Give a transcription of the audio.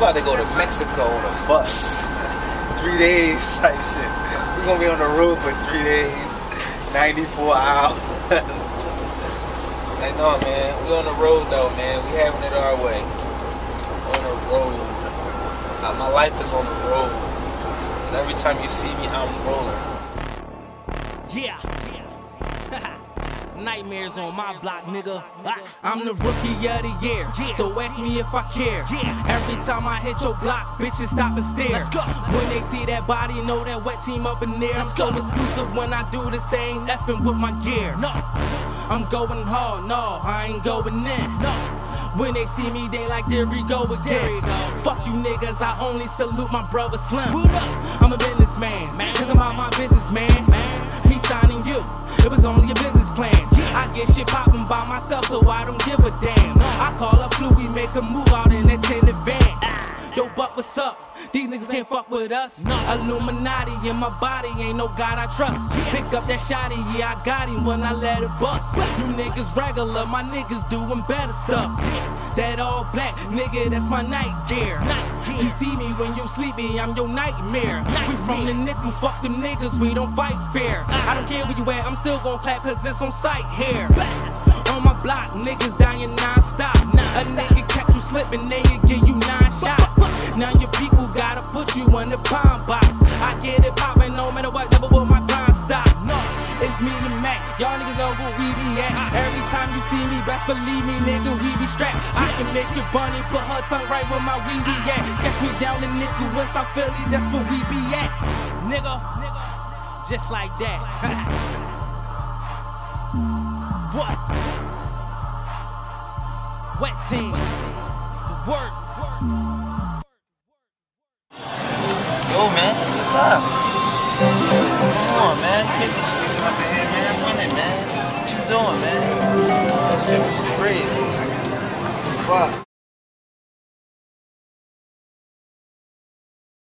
about to go to Mexico on a bus. Three days type shit. We're gonna be on the road for three days, 94 hours. Say no, man. We on the road though, man. We having it our way. On the road. Uh, my life is on the road. every time you see me, I'm rolling. Yeah. It's nightmares on my block, nigga. Ah, I'm the rookie of the year. So ask me if I care. Every time I hit your block, bitches stop and stare. When they see that body, know that wet team up in there. I'm so exclusive when I do this thing, effing with my gear. No, I'm going hard, no, I ain't going in. no. When they see me, they like, there we go again. Go. Fuck you niggas, I only salute my brother Slim. What up? I'm a businessman, Man. cause I'm about my business, man. Me signing you, it was only get shit poppin' by myself, so I don't give a damn. I call a flu, we make a move out in a tenant van. Yo, but what's up? These niggas can't fuck with us. Illuminati in my body, ain't no God I trust. Pick up that shotty, yeah, I got him when I let it bust. You niggas regular, my niggas doing better stuff. That all black, nigga, that's my night gear. You see me when you sleepy, I'm your nightmare. We from the nickel, fuck them niggas, we don't fight fair. I don't care where you at, I'm still gon' clap cause it's on sight here. On my block, niggas dying non-stop. A nigga catch you slipping, they give you nine shots. Now your people gotta put you in the pine box. I get it poppin' no matter what, never will my grind stop. No, it's me and Mac. Y'all niggas know where we be at. Every time you see me, best believe me, nigga, we be strapped. I can make your bunny put her tongue right where my wee wee at. Catch me down in Nickel, West South Philly, that's where we be at. Nigga, nigga, just like that. what? Wet team. The word. Yo, man, good luck. It was crazy. Fuck.